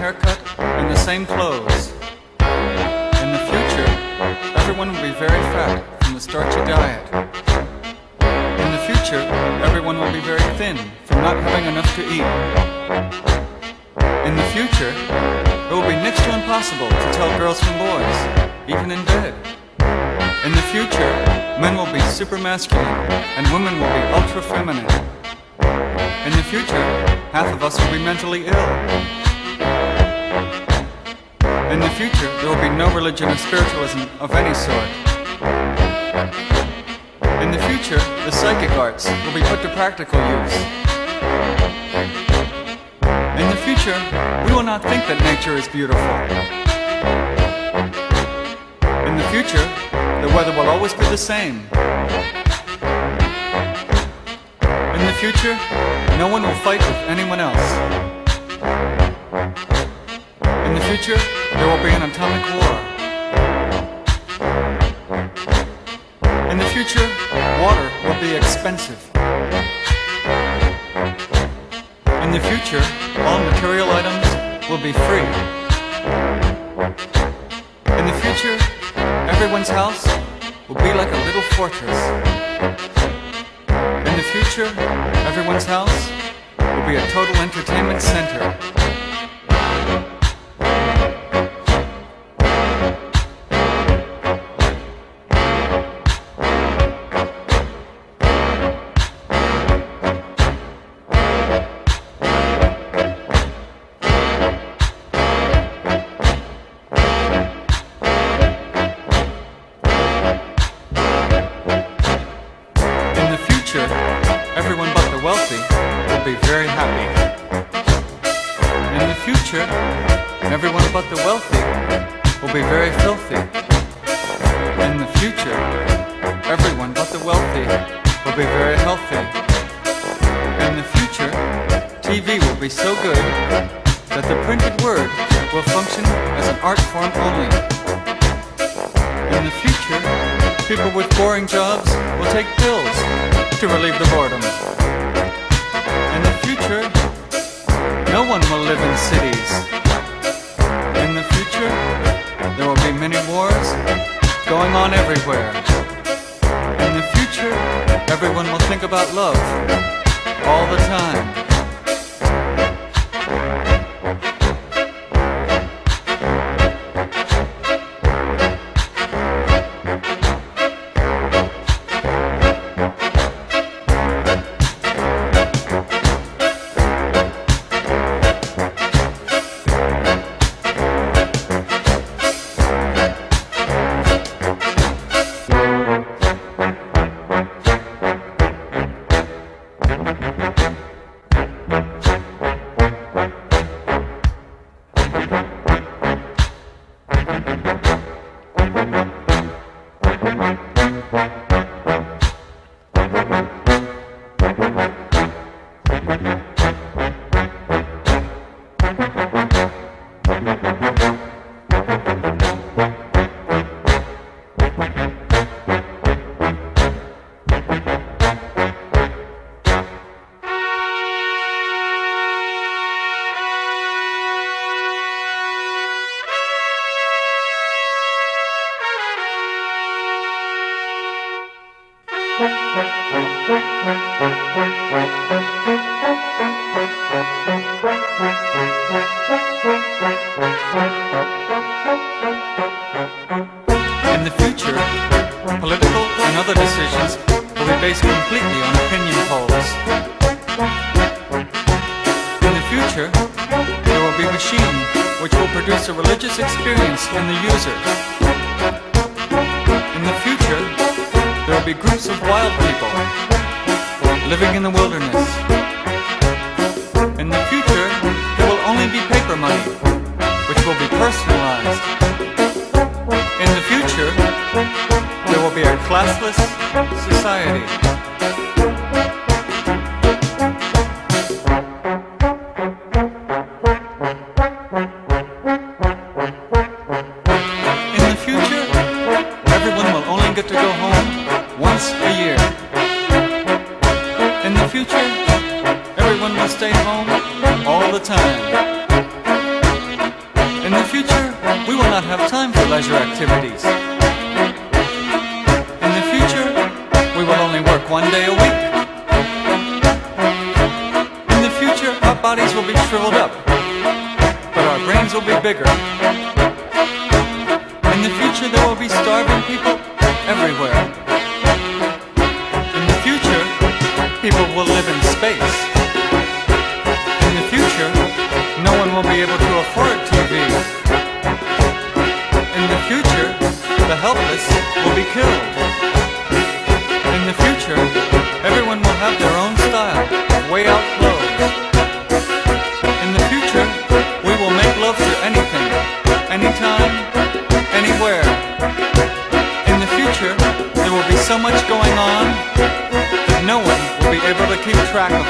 haircut, and the same clothes. In the future, everyone will be very fat from the starchy diet. In the future, everyone will be very thin from not having enough to eat. In the future, it will be next to impossible to tell girls from boys, even in bed. In the future, men will be super masculine and women will be ultra feminine. In the future, half of us will be mentally ill. In the future, there will be no religion or spiritualism of any sort. In the future, the psychic arts will be put to practical use. In the future, we will not think that nature is beautiful. In the future, the weather will always be the same. In the future, no one will fight with anyone else. In the future, there will be an atomic war. In the future, water will be expensive. In the future, all material items will be free. In the future, everyone's house will be like a little fortress. In the future, everyone's house will be a total entertainment center. Will be very filthy. In the future, everyone but the wealthy will be very healthy. In the future, TV will be so good that the printed word will function as an art form only. In the future, people with boring jobs will take pills to relieve the boredom. In the future, no one will live in cities. There will be many wars going on everywhere. In the future, everyone will think about love all the time. Which will produce a religious experience in the user. Be groups of wild people living in the wilderness. In the future, there will only be paper money, future, everyone will stay home all the time. In the future, we will not have time for leisure activities. In the future, we will only work one day a week. In the future, our bodies will be shriveled up, but our brains will be bigger. In the future, there will be starving people everywhere. People will live in space. In the future, no one will be able to afford TV. In the future, the helpless will be killed. Track.